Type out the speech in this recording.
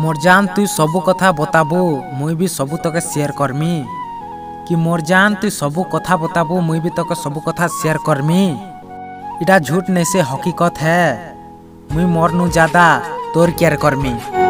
मोर मोरजान तु सबु कथा बताबु, मुई भी सबु तके शेयर करमी। कि मोरजान तु सबु कथा बताबु, मुई भी तके सबु कथा शेयर करमी। इटा झूठ नहीं से हकीकत है। मुई मोर नु ज़्यादा तोर केयर करमी।